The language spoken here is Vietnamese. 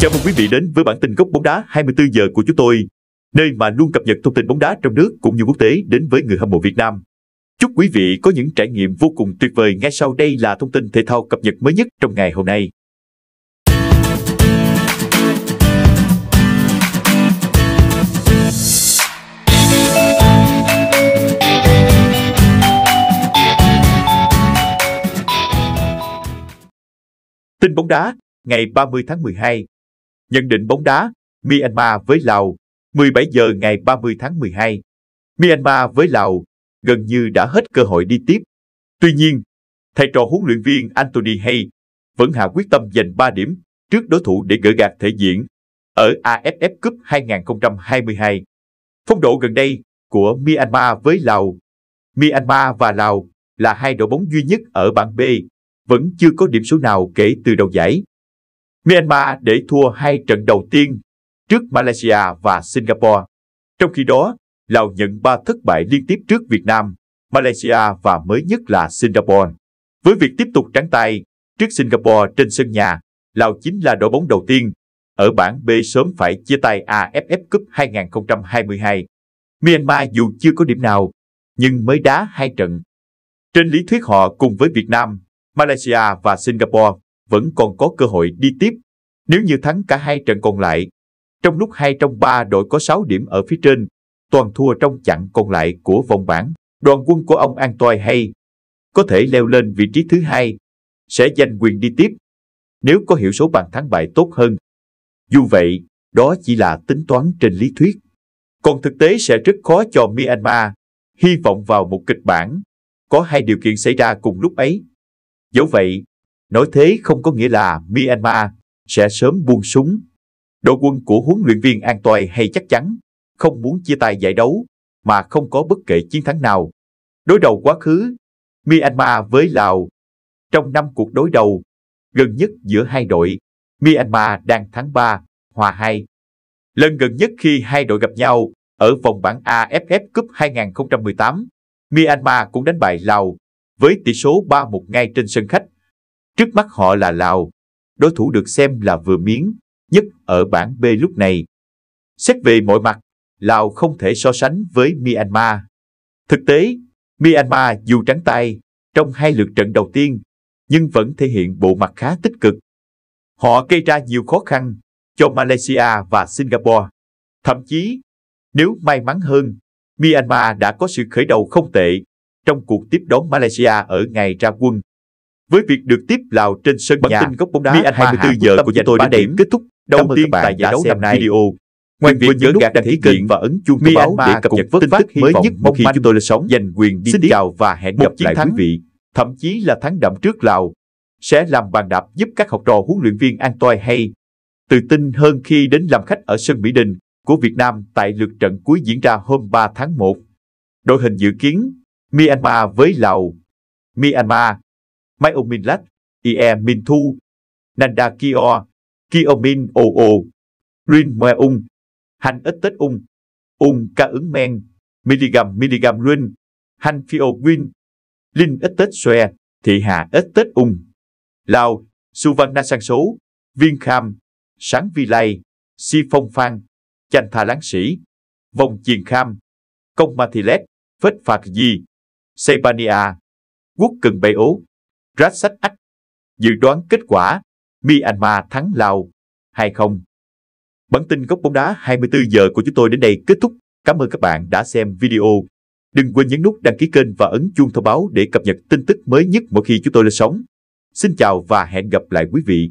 Chào mừng quý vị đến với bản tin gốc bóng đá 24 giờ của chúng tôi, nơi mà luôn cập nhật thông tin bóng đá trong nước cũng như quốc tế đến với người hâm mộ Việt Nam. Chúc quý vị có những trải nghiệm vô cùng tuyệt vời. Ngay sau đây là thông tin thể thao cập nhật mới nhất trong ngày hôm nay. Tin bóng đá, ngày 30 tháng 12. Nhận định bóng đá, Myanmar với Lào, 17 giờ ngày 30 tháng 12. Myanmar với Lào gần như đã hết cơ hội đi tiếp. Tuy nhiên, thầy trò huấn luyện viên Anthony Hay vẫn hạ quyết tâm giành 3 điểm trước đối thủ để gỡ gạt thể diện ở AFF Cup 2022. Phong độ gần đây của Myanmar với Lào Myanmar và Lào là hai đội bóng duy nhất ở bảng B vẫn chưa có điểm số nào kể từ đầu giải. Myanmar để thua hai trận đầu tiên trước Malaysia và Singapore. Trong khi đó, Lào nhận ba thất bại liên tiếp trước Việt Nam, Malaysia và mới nhất là Singapore. Với việc tiếp tục trắng tay trước Singapore trên sân nhà, Lào chính là đội bóng đầu tiên ở bảng B sớm phải chia tay AFF Cup 2022. Myanmar dù chưa có điểm nào, nhưng mới đá hai trận. Trên lý thuyết họ cùng với Việt Nam Malaysia và Singapore vẫn còn có cơ hội đi tiếp nếu như thắng cả hai trận còn lại. Trong lúc hai trong ba đội có 6 điểm ở phía trên, toàn thua trong chặng còn lại của vòng bảng, đoàn quân của ông An Toại hay có thể leo lên vị trí thứ hai, sẽ giành quyền đi tiếp nếu có hiệu số bàn thắng bại tốt hơn. Dù vậy, đó chỉ là tính toán trên lý thuyết. Còn thực tế sẽ rất khó cho Myanmar hy vọng vào một kịch bản có hai điều kiện xảy ra cùng lúc ấy. Dẫu vậy, nói thế không có nghĩa là Myanmar sẽ sớm buông súng. Đội quân của huấn luyện viên an toàn hay chắc chắn không muốn chia tay giải đấu mà không có bất kể chiến thắng nào. Đối đầu quá khứ, Myanmar với Lào. Trong năm cuộc đối đầu, gần nhất giữa hai đội, Myanmar đang thắng 3, hòa 2. Lần gần nhất khi hai đội gặp nhau ở vòng bảng AFF Cup 2018, Myanmar cũng đánh bại Lào với tỷ số 3-1 ngay trên sân khách. Trước mắt họ là Lào, đối thủ được xem là vừa miếng, nhất ở bảng B lúc này. Xét về mọi mặt, Lào không thể so sánh với Myanmar. Thực tế, Myanmar dù trắng tay trong hai lượt trận đầu tiên, nhưng vẫn thể hiện bộ mặt khá tích cực. Họ gây ra nhiều khó khăn cho Malaysia và Singapore. Thậm chí, nếu may mắn hơn, Myanmar đã có sự khởi đầu không tệ trong cuộc tiếp đón Malaysia ở ngày ra quân. Với việc được tiếp Lào trên sân Bản nhà, tin gốc bóng đá 24 giờ của chúng tôi đến điểm kết thúc đầu tiên tại giải đấu năm nay. Video. Ngoài việc nhớ nút đăng ký kênh và ấn chuông thông báo để cập nhật tin tức mới nhất một khi chúng tôi lên sóng giành quyền đi Xin chào và hẹn gặp lại quý vị. Thậm chí là thắng đậm trước Lào sẽ làm bàn đạp giúp các học trò huấn luyện viên an toàn hay tự tin hơn khi đến làm khách ở sân Mỹ Đình của Việt Nam tại lượt trận cuối diễn ra hôm 3 tháng 1. Đội hình dự kiến Myanmar với Lào, Myanmar, Mayo Minlat, Ie Min Thu, Nanda Kio, Kio Min O O, Rin Moe Ung, han Ít Tết Ung, Ung Ca ứng Men, Miligam Miligam Rin, Han Phio Win, Linh Ít Tết Xòe, Thị hạ Ít Tết Ung, Lào, suvanna Sang Số, Viên Kham, Sáng Vi Lai, Si Phong Phan, Chanh Tha Láng Sĩ, Vòng Chiền Kham, Công Ma Thị Lét, Phết Phạt Di, Sebania, Quốc Cần bay Ố, Rát Sách Ách. Dự đoán kết quả, Myanmar thắng Lào, hay không? Bản tin góc bóng đá 24 giờ của chúng tôi đến đây kết thúc. Cảm ơn các bạn đã xem video. Đừng quên nhấn nút đăng ký kênh và ấn chuông thông báo để cập nhật tin tức mới nhất mỗi khi chúng tôi lên sóng. Xin chào và hẹn gặp lại quý vị.